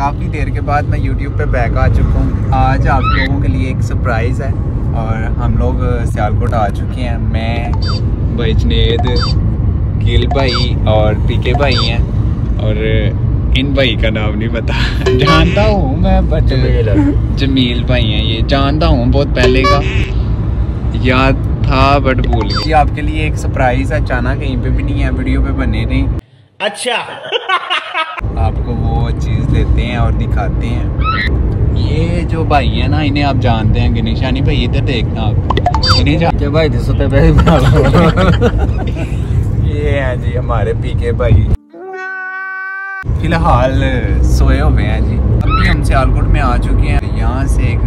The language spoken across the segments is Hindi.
काफ़ी देर के बाद मैं यूट्यूब पे बैक आ चुका हूँ। आज आप लोगों के लिए एक सरप्राइज़ है और हम लोग सियालकोट आ चुके हैं। मैं भाई जनेद गिल भाई और पीके भाई हैं और इन भाई का नाम नहीं पता। जानता हूँ मैं बट जमील भाई हैं ये। जानता हूँ बहुत पहले का। याद था बट भूल गया। आपके लिए एक सरप्राइज़ है। अचानक कहीं पे भी नहीं है वीडियो पे बने नहीं। अच्छा। देते हैं और दिखाते हैं। ये जो भाई है ना इन्हें आप जानते हैं कि निशानी भाई इधर देखना आप। इन्हें जानते भाई दसो ये हैं जी हमारे पीके भाई। फ़िलहाल सोए हुए हैं जी। अभी हम सियालकोट में आ चुके हैं। यहाँ से एक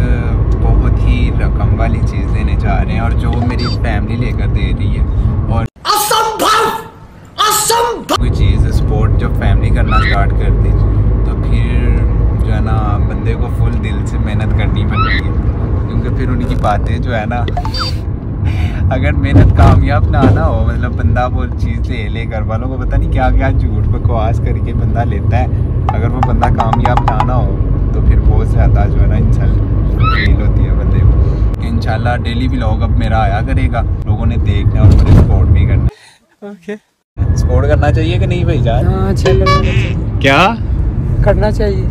बहुत ही रकम वाली चीज़ देने जा रहे हैं और जो मेरी फैमिली लेकर दे रही है। और असंभव! असंभव! कोई चीज़ स्पोर्ट जब फैमिली करना स्टार्ट कर दी। फिर जो है ना बंदे को फुल दिल से मेहनत करनी पड़ती है क्योंकि फिर उनकी बातें जो है ना अगर मेहनत कामयाब ना ना हो मतलब बंदा वो चीज़ ले ले घर वालों को पता नहीं क्या क्या झूठ बकवास करके बंदा लेता है। अगर वो बंदा कामयाब ना ना हो तो फिर बहुत ज़्यादा जो है ना इंसान फील होती है बंदे को। इंशाल्लाह डेली व्लॉग अब मेरा आया करेगा। लोगों ने देखना और मुझे सपोर्ट भी करना। ओके सपोर्ट करना चाहिए कि नहीं भाई जान? हाँ क्या? करना चाहिए।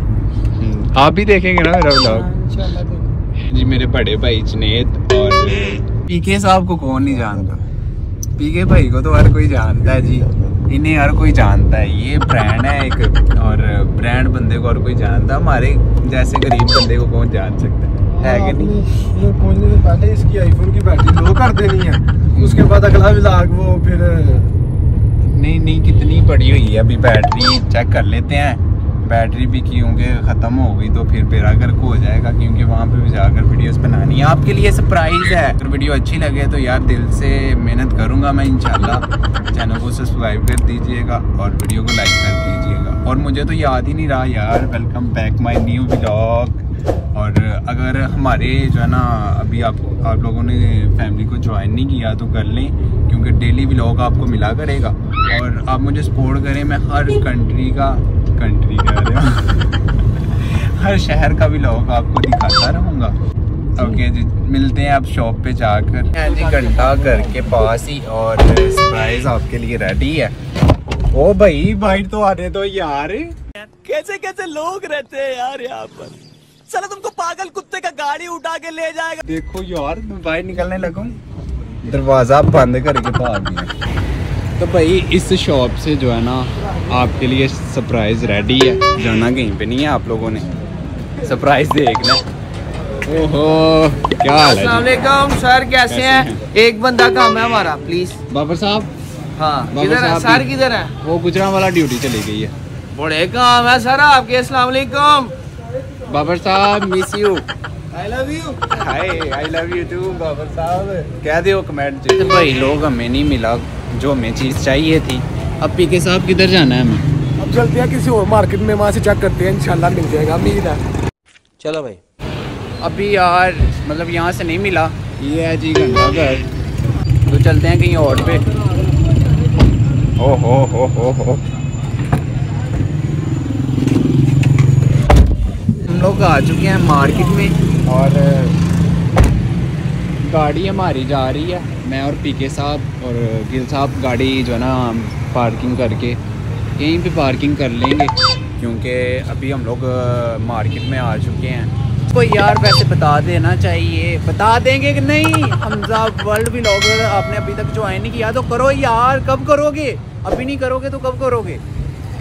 आप भी देखेंगे ना मेरा व्लॉग हाँ। जी मेरे बड़े भाई जनेद और पीके साहब को कौन नहीं जानता? पीके भाई को तो हर कोई जानता है जी। इन्हें हर कोई जानता है। ये ब्रांड है एक और ब्रांड बंदे को हर कोई जानता हमारे जैसे गरीब बंदे को कौन जान सकता है? है कि नहीं? ये पहुँचने से पहले इसकी आईफोन की बैटरी लो कर देनी है। उसके बाद अगला व्लॉग वो फिर नहीं नहीं कितनी पड़ी हुई है अभी बैटरी? चेक कर लेते हैं। बैटरी भी क्योंकि ख़त्म हो गई तो फिर बेरागर को हो जाएगा, क्योंकि वहाँ पे भी जाकर वीडियोस बनानी है। आपके लिए सरप्राइज़ है। अगर वीडियो अच्छी लगे तो यार दिल से मेहनत करूँगा मैं, इंशाल्लाह। चैनल को सब्सक्राइब कर दीजिएगा और वीडियो को लाइक कर दीजिएगा। और मुझे तो याद ही नहीं रहा यार welcome back my new vlog और अगर हमारे जो है ना, अभी आप आप लोगों ने फैमिली को ज्वाइन नहीं किया तो कर लें, क्योंकि डेली व्लॉग आपको मिला करेगा। और आप मुझे सपोर्ट करें, मैं हर कंट्री का कंट्री कह रहा हर शहर का व्लॉग आपको दिखाता रहूँगा। ओके जी, मिलते हैं आप शॉप पे जाकर। हैं जी घंटा घर के पास ही और सरप्राइज़ आपके लिए रेडी है। ओ भाई भाई तो आ रहे तो यार। कैसे कैसे लोग रहते हैं यार यहाँ पर? चलो तुमको पागल कुत्ते का गाड़ी उठा के ले जाएगा। देखो यार मैं बाहर निकलने लगा। दरवाज़ा बंद करके गया तो भाई इस शॉप से जो है ना आपके लिए सरप्राइज़ रेडी है। जाना कहीं पे नहीं है आप लोगों ने। सरप्राइज़ देखना। ओहो क्या हाल है सर कैसे कैसे हैं? एक बंदा काम है हमारा प्लीज़ बाबर साहब? हाँ किधर है? सर किधर है? वो गुजरा वाला ड्यूटी चली गई है। बड़े काम है सर आपके अस्सलाम वालेकुम बाबर साहब miss you I love you hi I love you too Babar साहब. कह दो कमेंट तो भाई लोग हमें नहीं मिला जो हमें चीज़ चाहिए थी। अब पीके साहब किधर जाना है हमें? अब चलते हैं किसी और मार्केट में वहाँ से चेक करते हैं इंशाल्लाह मिल जाएगा उम्मीद है। चलो भाई। अभी यार मतलब यहाँ से नहीं मिला। ये है जी घंटा घर तो चलते हैं कहीं और पे। ओ हो हो हो हो लोग आ चुके हैं मार्केट में और गाड़ी हमारी जा रही है। मैं और पीके साहब और गिल साहब गाड़ी जो है ना पार्किंग करके यहीं पे पार्किंग कर लेंगे, क्योंकि अभी हम लोग मार्केट में आ चुके हैं। को यार वैसे बता देना चाहिए। बता देंगे कि नहीं? हमजा वर्ल्ड व्लॉगर आपने अभी तक ज्वाइन नहीं किया तो करो यार। कब करोगे? अभी नहीं करोगे तो कब करोगे?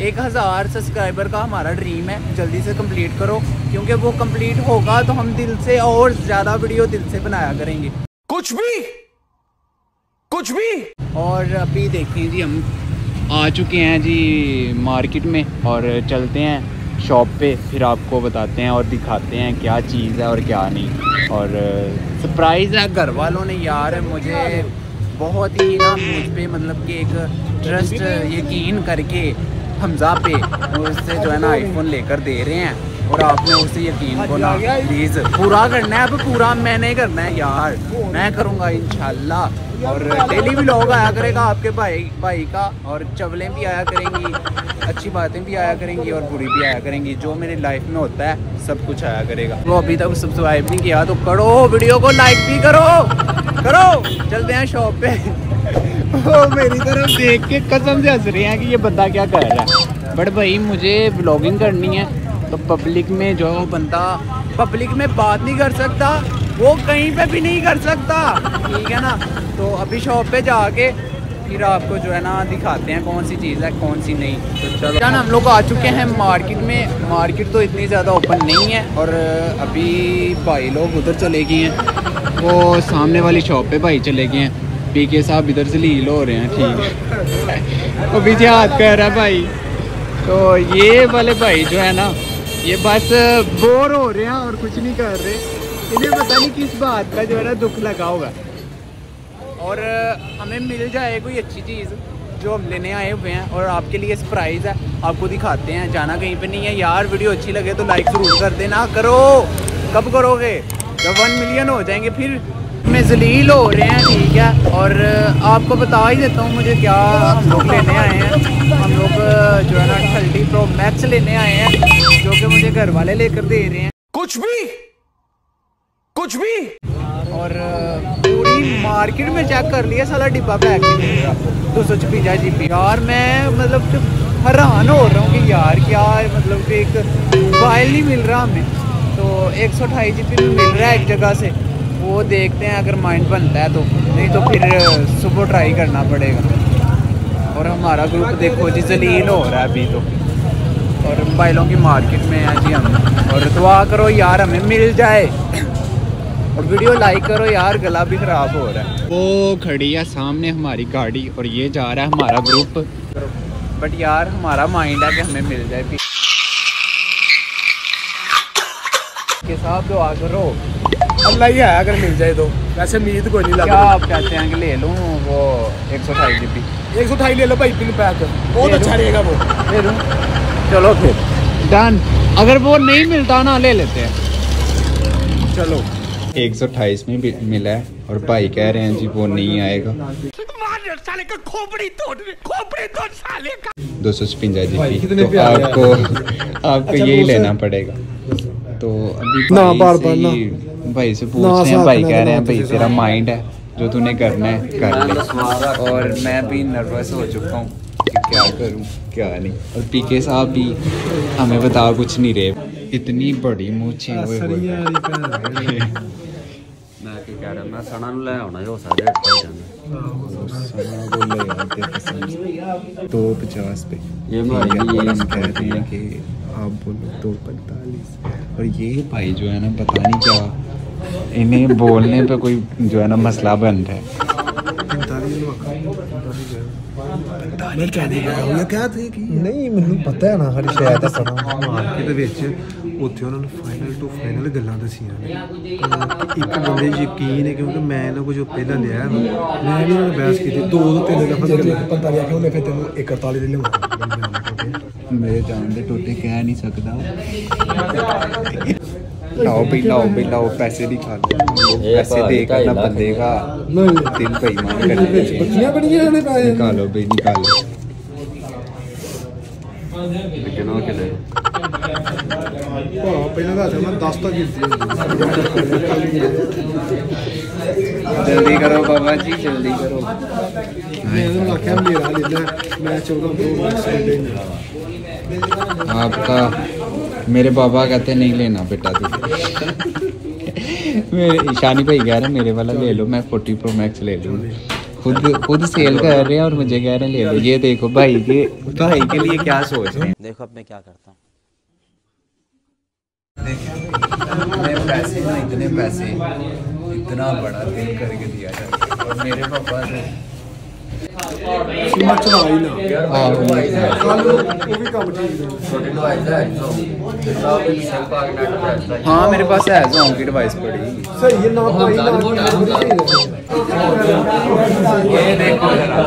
एक हज़ार सब्सक्राइबर का हमारा ड्रीम है। जल्दी से कंप्लीट करो क्योंकि वो कंप्लीट होगा तो हम दिल से और ज़्यादा वीडियो दिल से बनाया करेंगे। कुछ भी? कुछ भी? और अभी देखें जी हम आ चुके हैं जी मार्केट में और चलते हैं शॉप पे फिर आपको बताते हैं और दिखाते हैं क्या चीज़ है और क्या नहीं। और सरप्राइज़ है घर वालों ने यार मुझे बहुत ही ना मुझ पे मतलब कि एक ट्रस्ट यकीन करके हमजा पे उससे जो है ना आईफोन लेकर दे रहे हैं। और आपने उसे यकीन को ना प्लीज़ पूरा करना है अब पूरा मैंने करना है यार। मैं करूँगा इंशाल्लाह। और डेली व्लॉग आया करेगा आपके भाई भाई का और चवलें भी आया करेंगी अच्छी बातें भी आया करेंगी और बुरी भी आया करेंगी। जो मेरी लाइफ में होता है सब कुछ आया करेगा। वो अभी तक सब्सक्राइब नहीं किया तो करो वीडियो को लाइक भी करो। करो चलते हैं शॉप पे। वो मेरी तरफ़ देख के कसम से हंस रहे हैं कि ये बंदा क्या कर रहा है। बट भाई, मुझे ब्लॉगिंग करनी है तो पब्लिक में जो है वो बंदा पब्लिक में बात नहीं कर सकता, वो कहीं पे भी नहीं कर सकता। ठीक है ना? तो अभी शॉप पे जाके फिर आपको जो है ना दिखाते हैं कौन सी चीज़ है, कौन सी नहीं। तो चलो। जान हम लोग आ चुके हैं मार्केट में। मार्केट तो इतनी ज़्यादा ओपन नहीं है और अभी भाई लोग उधर चले गए हैं। वो सामने वाली शॉप पे भाई चले गए हैं। पी के साहब इधर से लील हो रहे हैं, ठीक है। वो पीछे हाथ कर रहा है भाई। तो ये वाले भाई जो है ना, ये बस बोर हो रहे हैं और कुछ नहीं कर रहे। इन्हें पता नहीं किस बात का जो है ना दुख लगा होगा। और हमें मिल जाए कोई अच्छी चीज़ जो हम लेने आए हुए हैं और आपके लिए सरप्राइज़ है। आपको दिखाते हैं, जाना कहीं पे नहीं है। यार वीडियो अच्छी लगे तो लाइक ज़रूर कर देना। करो! कब करोगे? जब वन मिलियन हो जाएँगे, फिर में जलील हो रहे हैं ठीक है? और आपको बता ही देता हूँ मुझे क्या हम लोग लेने आए हैं। हम लोग जो है ना थर्टी प्रो मैक्स लेने आए हैं जो कि मुझे घर वाले लेकर दे रहे हैं। कुछ भी! कुछ भी! और पूरी मार्केट में चेक कर लिया साला डिब्बा पैक दो सौ छपंजा जी बी यार मैं मतलब हैरान हो रहा हूँ कि यार क्या मतलब कि एक मोबाइल नहीं मिल रहा हमें। तो एक सौ अठाई जी बी मिल रहा है एक जगह से। वो देखते हैं अगर माइंड बनता है तो। नहीं तो फिर सुबह ट्राई करना पड़ेगा। और हमारा ग्रुप देखो जी जलील हो रहा है अभी तो। और मोबाइलों की मार्केट में है जी हम। और दुआ करो यार हमें मिल जाए। और वीडियो लाइक करो यार गला भी ख़राब हो रहा है। वो खड़ी है सामने हमारी गाड़ी और ये जा रहा है हमारा ग्रुप बट यार हमारा माइंड है कि हमें मिल जाए। के साथ दुआ करो। अल्लाह ही है अगर मिल जाए तो। वैसे उम्मीद कोई नहीं लग आप कहते हैं कि ले लूँ वो एक सौ अठाई जी बी एक सौ अठाई ले लो भाई बिल पैक। बहुत अच्छा रहेगा वो। ले लूँ। चलो फिर। डन। अगर वो नहीं मिलता ना ले लेते हैं। चलो। एक सौ अट्ठाईस में भी मिला है और भाई कह रहे हैं जी वो नहीं आएगा। साले का खोपड़ी तोड़ खोपड़ी तोड़ साले का। दो सौ छपंजा जी भाई, तो आपको आपको अच्छा, यही लेना पड़ेगा। तो अभी ना, बार बार ना। ही- भाई से ना, पूछ रहे हैं साथ भाई ना, कह रहे ना, हैं भाई तुझे तेरा साथ। माइंड है जो तूने करना है कर ले और मैं भी नर्वस हो चुका हूँ कि क्या करूँ क्या नहीं और पीके साहब भी हमें बता कुछ नहीं रहे इतनी बड़ी मूछें हुए सरिया हुए वाली भैन है। ਮੈਂ ਕੀ ਕਹਿ ਰਿਹਾ ਮੈਂ ਸਣਾ ਨੂੰ ਲੈ ਆਉਣਾ ਜੋ ਸਾਰੇ ਇੱਥੇ ਹੀ ਜਾਂਦੇ दो पचास पे ये भाई ठीक है, भी और ये हम कहते हैं कि आप बोलो दो पैंतालीस और ये भाई जो है ना पता नहीं क्या इन्हें बोलने पे कोई जो है ना मसला बन रहा है ਮੈਂ ਕਹਿੰਦੇ ਉਹ ਕਹਤੇ ਕਿ ਨਹੀਂ ਮੈਨੂੰ ਪਤਾ ਹੈ ਨਾ ਹਰ ਸ਼ਾਇਦ ਦੱਸਣਾ ਮਾਰਕੀਟ ਦੇ ਵਿੱਚ ਉੱਥੇ ਉਹਨਾਂ ਨੇ ਫਾਈਨਲ ਟੂ ਫਾਈਨਲ ਗੱਲਾਂ ਦੱਸੀਆਂ ਨੇ ਕਿ ਇੱਕ ਬੰਦੇ ਨੂੰ ਯਕੀਨ ਹੈ ਕਿਉਂਕਿ ਮੈਂ ਇਹਨਾਂ ਕੋਲ ਜੋ ਪਹਿਲਾਂ ਲਿਆ ਵਾ, ਮੈਂ ਵੀ ਉਹਨਾਂ ਨਾਲ ਬਹਿਸ ਕੀਤੀ ਦੋ ਤੋਂ ਤਿੰਨ ਦਫਾ ਜਦੋਂ 45 ਕਿਉਂ ਲੈ ਫਿਰ ਤੈਨੂੰ 41 ਦੇ ਲਿਆਉਂਗਾ मेरे जान दे टोटे कह नहीं सकता लाओ भाई लाओ भाई लाओ पैसे दिखा लो ये पैसे भाई, देकर ना ढाई लाख बंदे का नहीं। दिल बेईमान कर दीजिए ਬੱਚੀਆਂ ਬੜੀਆਂ ਨੇ ਪਾਏ निकालो भाई निकालो ਲੇਕਿਨ ਉਹ ਕਿਲੇ ਭਾ ਪਹਿਲਾਂ ਦਾ ਮੈਂ 10 ਤੱਕ ਕੀਤੀ जल्दी करो बाबा जी जल्दी करो ਮੈਂ ਉਹਨਾਂ ਆਖਿਆ ਮੇਰਾ ਲੈ ਲੈ ਮੈਂ 14 ਪ੍ਰੋ ਮੈਕਸ ਲੈ ਲੈਣਾ आपका मेरे बाबा कहते नहीं लेना बेटा तू। मेरे ईशानी भाई कह रहे मेरे वाला ले लो मैं फोर्टी प्रो मैक्स ले लूँ। खुद खुद सेल कर रहे हैं और मुझे कह रहे हैं ले लो। ये देखो भाई के भाई के लिए क्या सोच रहे हैं। ਦੇਖੋ अब मैं क्या करता हूँ। इतने पैसे ना इतने पैसे इतना बड़ा दिल करके दिया जाए और मेरे पापा से ਮੈਂ ਚਲਾ ਹੀ ਨਾ हाँ, ਕੱਲ ਉਹ ਵੀ ਕੰਮ ਠੀਕ ਹੈ ਛੋਟੇ ਡਿਵਾਈਸ ਦਾ ਹੈ ਜੋ ਸਭ ਦੀ ਸਿੰਪਲ ਆ ਨੈਟ ਪ੍ਰਾਈਸ ਦਾ हाँ मेरे पास है जोन की डिवाइस पड़ी ਸਹੀ ਹੈ ਨਾ ਪਾਈ ਨਾ ये देखो जरा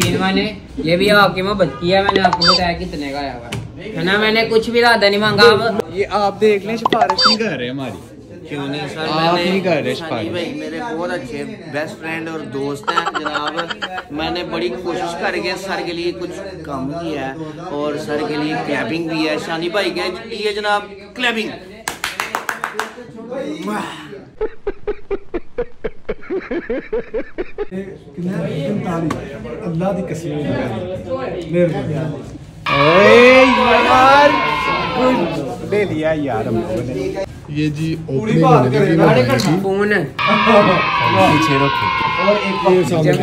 यकीन माने ये भी आपकी मोहब्बत की है मैंने आपको बताया कितने का आया हुआ है है ना मैंने कुछ भी ज्यादा नहीं मांगा अब ये आप देख लें सिफारिश नहीं कर रहे हमारी क्यों नहीं? सर आप मैंने नहीं कर रहे हाँ भाई मेरे बहुत अच्छे बेस्ट फ्रेंड और दोस्त हैं जनाब। मैंने बड़ी कोशिश करके सर के लिए कुछ काम किया है और सर के लिए क्लैपिंग भी है। शानी भाई के लिए जनाब क्लैपिंग कितना 45 अल्लाह दी कसम मेरे ओए यार कुछ ले लिया यार हम लोगों ने ये जी ओपनिंग होने है। मोबाइल की पीछे रखो ये सामने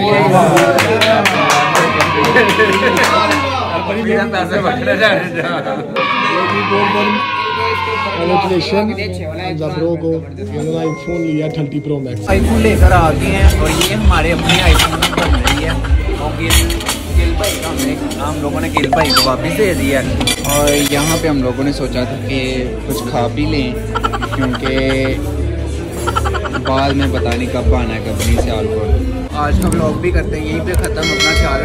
मेरा पैसे बटने जा Congratulations. जबरों को इन्होंने आईफोन लिया 30 प्रो मैक्स आईफोन लेकर आ गए हैं और ये हमारे अपने आईफोन बन रही है। हम लोगों ने गिल भाई को वापस दे दिया। और यहाँ पे हम लोगों ने सोचा था कि कुछ खा भी लें, क्योंकि बाद में पता नहीं कब आना है कंपनी से सियालकोट आज का ब्लॉग भी करते हैं, यहीं पे ख़त्म, अपना ख्याल